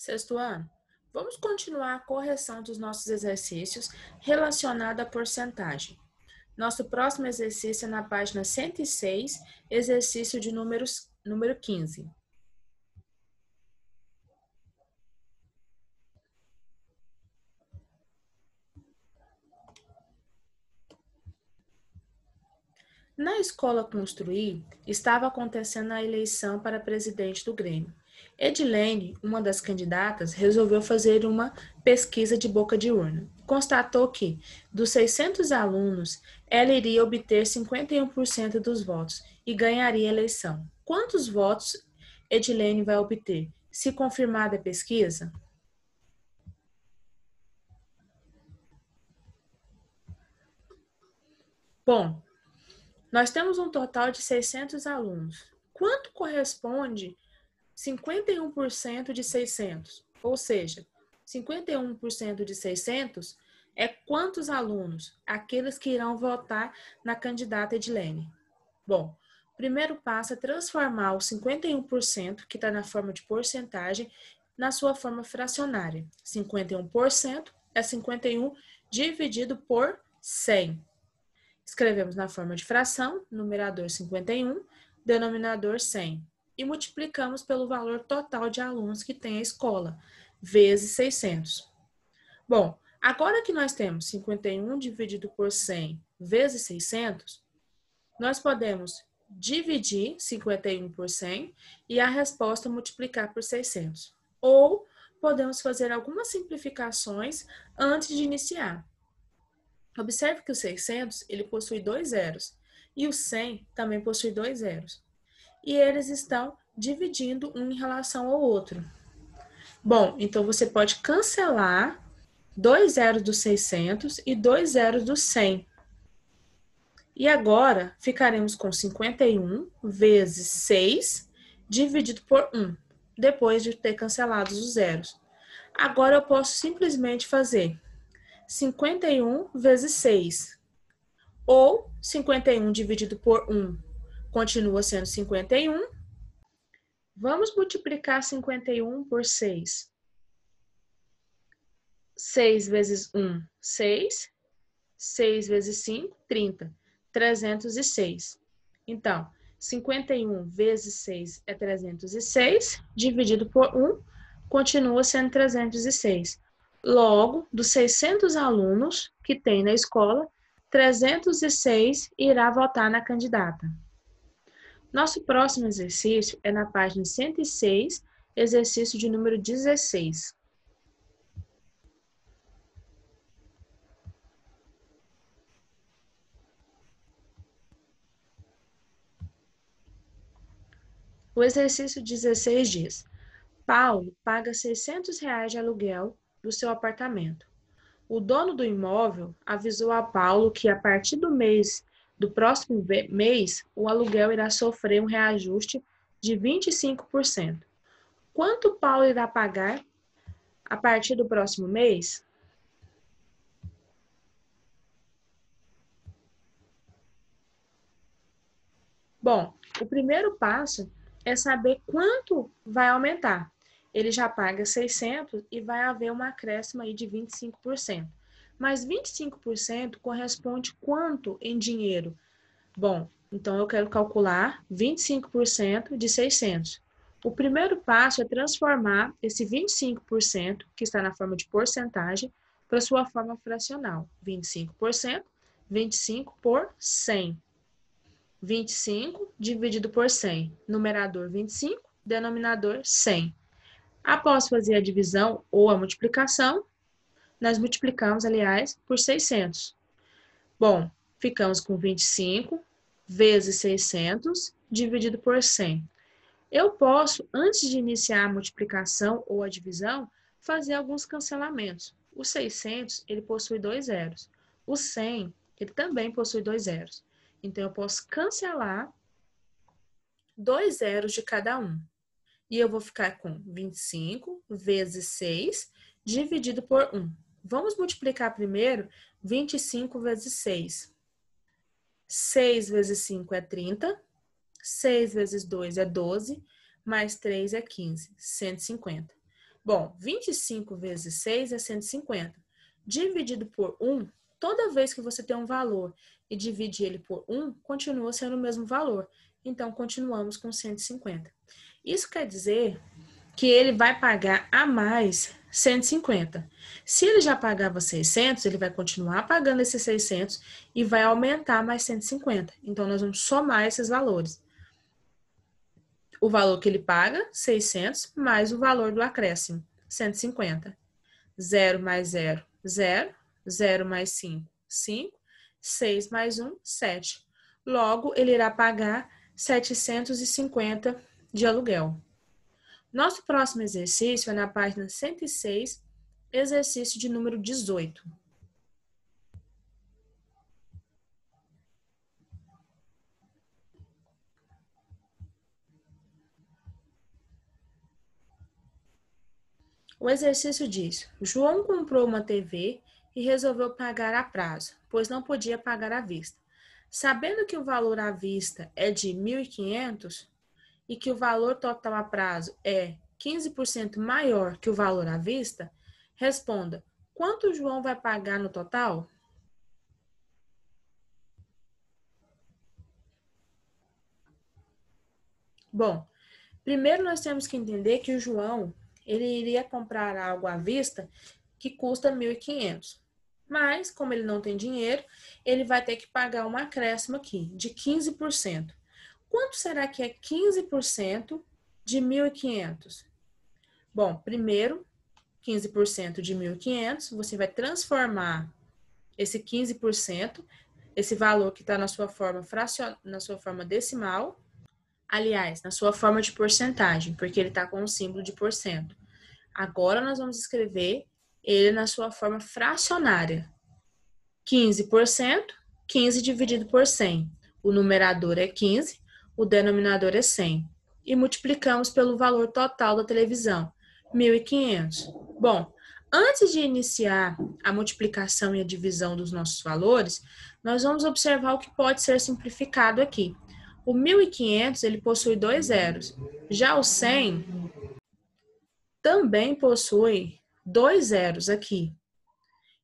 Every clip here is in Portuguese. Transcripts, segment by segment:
Sexto ano, vamos continuar a correção dos nossos exercícios relacionado à porcentagem. Nosso próximo exercício é na página 106, exercício de números, número 15. Na escola Construir, estava acontecendo a eleição para presidente do Grêmio. Edilene, uma das candidatas, resolveu fazer uma pesquisa de boca de urna. Constatou que, dos 600 alunos, ela iria obter 51% dos votos e ganharia a eleição. Quantos votos Edilene vai obter, se confirmada a pesquisa? Bom, nós temos um total de 600 alunos. Quanto corresponde 51% de 600? Ou seja, 51% de 600 é quantos alunos? Aqueles que irão votar na candidata Edilene. Bom, primeiro passo é transformar o 51%, que está na forma de porcentagem, na sua forma fracionária. 51% é 51 dividido por 100. Escrevemos na forma de fração, numerador 51, denominador 100, e multiplicamos pelo valor total de alunos que tem a escola, vezes 600. Bom, agora que nós temos 51 dividido por 100 vezes 600, nós podemos dividir 51 por 100 e a resposta multiplicar por 600. Ou podemos fazer algumas simplificações antes de iniciar. Observe que o 600 ele possui dois zeros e o 100 também possui dois zeros. E eles estão dividindo um em relação ao outro. Bom, então você pode cancelar dois zeros do 600 e dois zeros do 100. E agora ficaremos com 51 vezes 6 dividido por 1, depois de ter cancelado os zeros. Agora eu posso simplesmente fazer 51 vezes 6. Ou 51 dividido por 1 continua sendo 51. Vamos multiplicar 51 por 6. 6 vezes 1, 6. 6 vezes 5, 30. 306. Então, 51 vezes 6 é 306, dividido por 1, continua sendo 306. Logo, dos 600 alunos que tem na escola, 306 irá votar na candidata. Nosso próximo exercício é na página 106, exercício de número 16. O exercício 16 diz: Paulo paga 600 reais de aluguel do seu apartamento. O dono do imóvel avisou a Paulo que a partir do mês do próximo mês o aluguel irá sofrer um reajuste de 25%. Quanto Paulo irá pagar a partir do próximo mês? Bom, o primeiro passo é saber quanto vai aumentar ele já paga 600 e vai haver uma acréscimo aí de 25%. Mas 25% corresponde quanto em dinheiro? Bom, então eu quero calcular 25% de 600. O primeiro passo é transformar esse 25%, que está na forma de porcentagem, para sua forma fracional. 25%, 25 por 100. 25 dividido por 100. Numerador 25, denominador 100. Após fazer a divisão ou a multiplicação, nós multiplicamos, aliás, por 600. Bom, ficamos com 25 vezes 600 dividido por 100. Eu posso, antes de iniciar a multiplicação ou a divisão, fazer alguns cancelamentos. O 600, ele possui dois zeros. O 100, ele também possui dois zeros. Então, eu posso cancelar dois zeros de cada um. E eu vou ficar com 25 vezes 6 dividido por 1. Vamos multiplicar primeiro 25 vezes 6. 6 vezes 5 é 30. 6 vezes 2 é 12. Mais 3 é 15. 150. Bom, 25 vezes 6 é 150. Dividido por 1, toda vez que você tem um valor e divide ele por 1, continua sendo o mesmo valor. Então, continuamos com 150. Isso quer dizer que ele vai pagar a mais 150. Se ele já pagava 600, ele vai continuar pagando esses 600 e vai aumentar mais 150. Então, nós vamos somar esses valores. O valor que ele paga, 600, mais o valor do acréscimo, 150. 0 mais 0, 0. 0 mais 5, 5. 6 mais 1, 7. Logo, ele irá pagar 750 de aluguel. Nosso próximo exercício é na página 106, exercício de número 18. O exercício diz: João comprou uma TV e resolveu pagar a prazo, pois não podia pagar à vista. Sabendo que o valor à vista é de 1.500, e que o valor total a prazo é 15% maior que o valor à vista, responda: quanto João vai pagar no total? Bom, primeiro nós temos que entender que o João ele iria comprar algo à vista que custa 1.500. Mas, como ele não tem dinheiro, ele vai ter que pagar um acréscimo aqui de 15%. Quanto será que é 15% de 1.500? Bom, primeiro, 15% de 1.500, você vai transformar esse 15%, esse valor que está na sua forma fracion... na sua forma decimal, aliás, na sua forma de porcentagem, porque ele está com o símbolo de porcento. Agora nós vamos escrever ele na sua forma fracionária. 15%, 15 dividido por 100. O numerador é 15, o denominador é 100, e multiplicamos pelo valor total da televisão, 1.500. Bom, antes de iniciar a multiplicação e a divisão dos nossos valores, nós vamos observar o que pode ser simplificado aqui. O 1.500 ele possui dois zeros. Já o 100 também possui dois zeros aqui.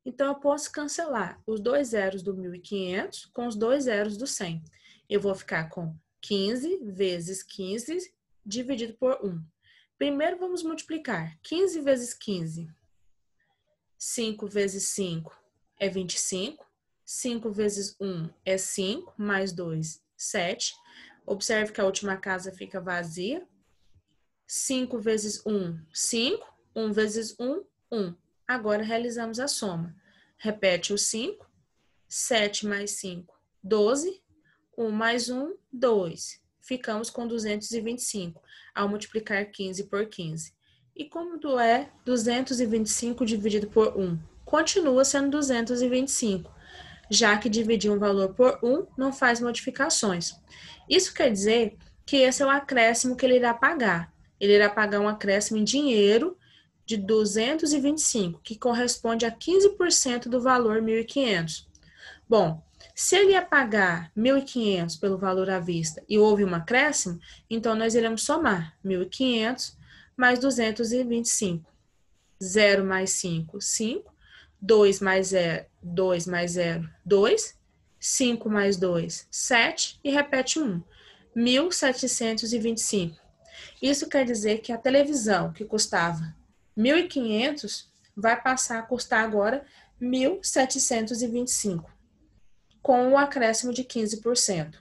Então, eu posso cancelar os dois zeros do 1.500 com os dois zeros do 100. Eu vou ficar com 15 vezes 15 dividido por 1. Primeiro vamos multiplicar. 15 vezes 15. 5 vezes 5 é 25. 5 vezes 1 é 5, mais 2, 7. Observe que a última casa fica vazia. 5 vezes 1, 5. 1 vezes 1, 1. Agora realizamos a soma. Repete o 5. 7 mais 5, 12. 1 mais 1, 2. Ficamos com 225, ao multiplicar 15 por 15. E como é 225 dividido por 1? Continua sendo 225, já que dividir um valor por 1 não faz modificações. Isso quer dizer que esse é o acréscimo que ele irá pagar. Ele irá pagar um acréscimo em dinheiro de 225, que corresponde a 15% do valor 1.500. Bom, se ele ia pagar 1.500 pelo valor à vista e houve um acréscimo, então nós iremos somar 1.500 mais 225. 0 mais 5, 5. 2 mais 0, 2 mais 0, 2. 5 mais 2, 7. E repete 1. 1.725. Isso quer dizer que a televisão, que custava 1.500, vai passar a custar agora 1.725 com um acréscimo de 15%.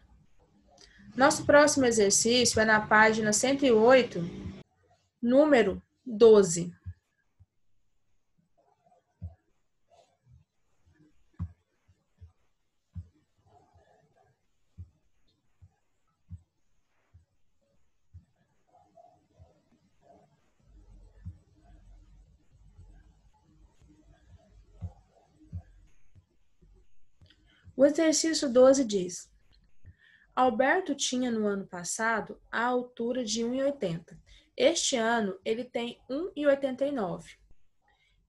Nosso próximo exercício é na página 108, número 12. O exercício 12 diz: Alberto tinha no ano passado a altura de 1,80. Este ano ele tem 1,89.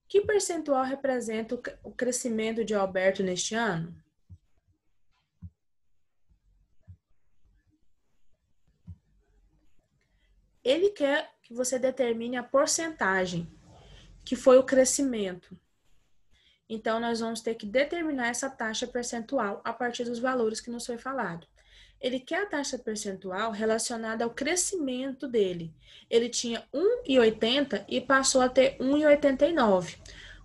Que percentual representa o crescimento de Alberto neste ano? Ele quer que você determine a porcentagem. que foi o crescimento. Então, nós vamos ter que determinar essa taxa percentual a partir dos valores que nos foi falado. Ele quer a taxa percentual relacionada ao crescimento dele. Ele tinha 1,80 e passou a ter 1,89.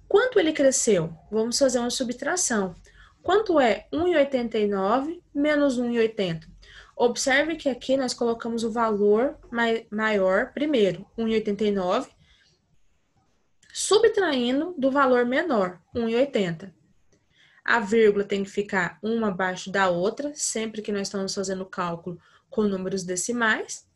Quanto ele cresceu? Vamos fazer uma subtração. Quanto é 1,89 menos 1,80? Observe que aqui nós colocamos o valor maior primeiro, 1,89, subtraindo do valor menor, 1,80. A vírgula tem que ficar uma abaixo da outra, sempre que nós estamos fazendo o cálculo com números decimais.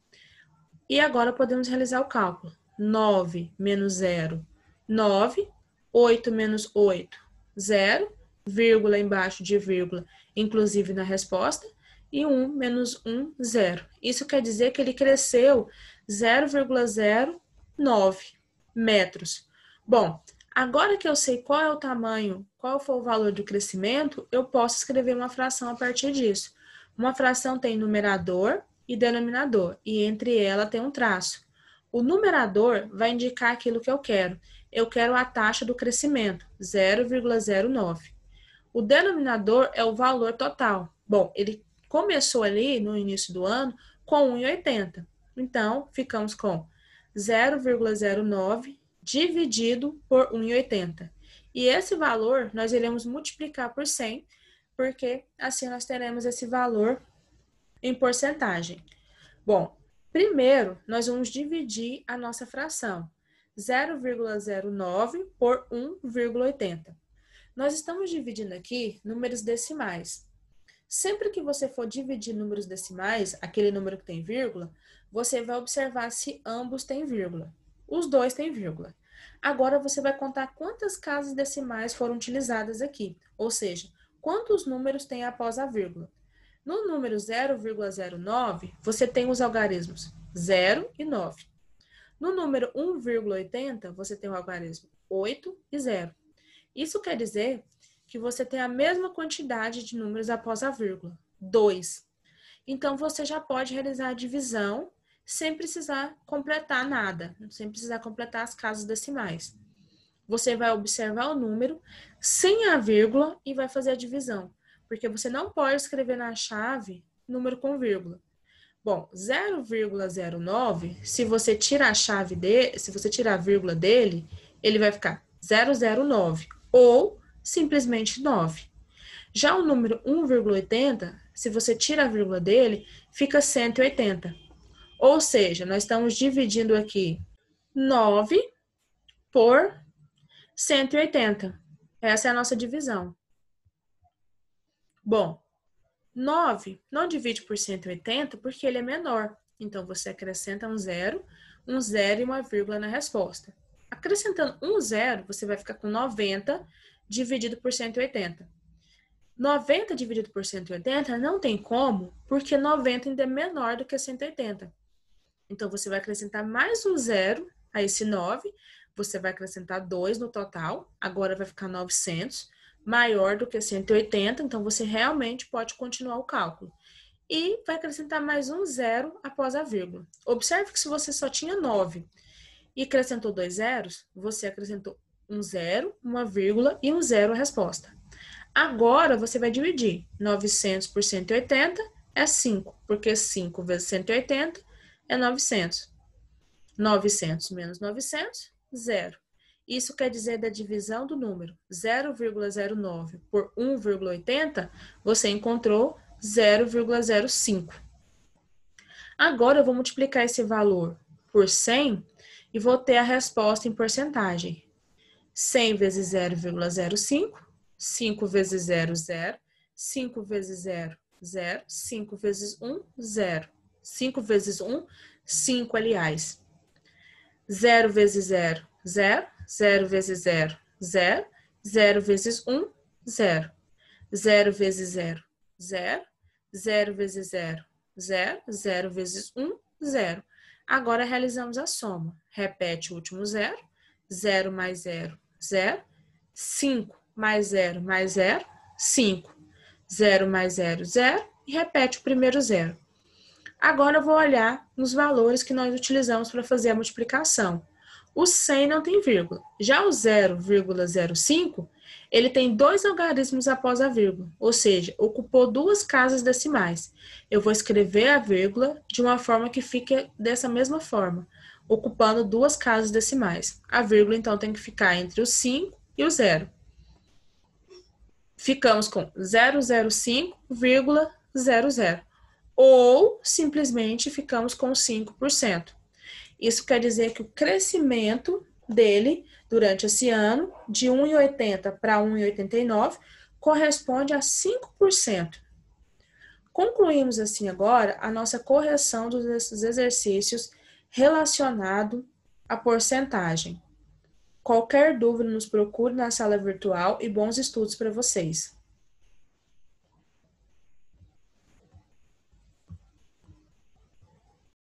E agora podemos realizar o cálculo. 9 menos 0, 9. 8 menos 8, 0. Vírgula embaixo de vírgula, inclusive na resposta. E 1 menos 1, 0. Isso quer dizer que ele cresceu 0,09 metros. Bom, agora que eu sei qual é o tamanho, qual foi o valor do crescimento, eu posso escrever uma fração a partir disso. Uma fração tem numerador e denominador, e entre ela tem um traço. O numerador vai indicar aquilo que eu quero. Eu quero a taxa do crescimento, 0,09. O denominador é o valor total. Bom, ele começou ali no início do ano com 1,80. Então, ficamos com 0,09 dividido por 1,80. E esse valor nós iremos multiplicar por 100, porque assim nós teremos esse valor em porcentagem. Bom, primeiro nós vamos dividir a nossa fração. 0,09 por 1,80. Nós estamos dividindo aqui números decimais. Sempre que você for dividir números decimais, aquele número que tem vírgula, você vai observar se ambos têm vírgula. Os dois têm vírgula. Agora você vai contar quantas casas decimais foram utilizadas aqui, ou seja, quantos números tem após a vírgula. No número 0,09, você tem os algarismos 0 e 9. No número 1,80, você tem o algarismo 8 e 0. Isso quer dizer que você tem a mesma quantidade de números após a vírgula, 2. Então, você já pode realizar a divisão sem precisar completar nada, sem precisar completar as casas decimais. Você vai observar o número sem a vírgula e vai fazer a divisão, porque você não pode escrever na chave número com vírgula. Bom, 0,09, se você tira a chave dele, se você tirar a vírgula dele, ele vai ficar 009 ou simplesmente 9. Já o número 1,80, se você tira a vírgula dele, fica 180. Ou seja, nós estamos dividindo aqui 9 por 180. Essa é a nossa divisão. Bom, 9 não divide por 180 porque ele é menor. Então, você acrescenta um zero, um zero e uma vírgula na resposta. Acrescentando um zero, você vai ficar com 90 dividido por 180. 90 dividido por 180 não tem como, porque 90 ainda é menor do que 180. Então, você vai acrescentar mais um zero a esse 9, você vai acrescentar 2 no total, agora vai ficar 900, maior do que 180, então você realmente pode continuar o cálculo. E vai acrescentar mais um zero após a vírgula. Observe que se você só tinha 9 e acrescentou dois zeros, você acrescentou um zero, uma vírgula e um zero a resposta. Agora, você vai dividir 900 por 180 é 5, porque 5 vezes 180 é 900. 900 menos 900, zero. Isso quer dizer da divisão do número 0,09 por 1,80, você encontrou 0,05. Agora eu vou multiplicar esse valor por 100 e vou ter a resposta em porcentagem. 100 vezes 0,05, 5 vezes 0, 0, 5 vezes 0, 0, 5 vezes 1, 0. 5 vezes 1, 5, aliás. 0 vezes 0, 0. 0 vezes 0, 0. 0 vezes 1, 0. 0 vezes 0, 0. 0 vezes 0, 0. 0 vezes 1, 0. Agora realizamos a soma. Repete o último 0. 0 mais 0, 0. 5 mais 0 mais 0, 5. 0 mais 0, 0. E repete o primeiro 0. Agora eu vou olhar nos valores que nós utilizamos para fazer a multiplicação. O 100 não tem vírgula. Já o 0,05, ele tem dois algarismos após a vírgula, ou seja, ocupou duas casas decimais. Eu vou escrever a vírgula de uma forma que fique dessa mesma forma, ocupando duas casas decimais. A vírgula, então, tem que ficar entre o 5 e o 0. Ficamos com 005,00. Ou simplesmente ficamos com 5%. Isso quer dizer que o crescimento dele durante esse ano, de 1,80 para 1,89, corresponde a 5%. Concluímos assim agora a nossa correção dos exercícios relacionado à porcentagem. Qualquer dúvida, nos procure na sala virtual e bons estudos para vocês.